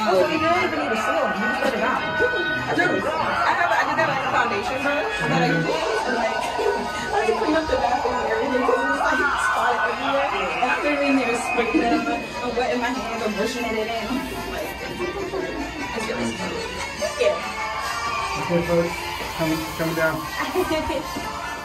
Oh, so you don't even need a serum. You just put it on. I do. I have. I did that like a foundation brush that I used and like I had to clean up the bathroom and everything because it was like spotted everywhere. And I'm literally there spraying it. I'm wetting my hands. I'm brushing it in. Like it's really smooth. Yeah. Okay, folks, coming, coming down.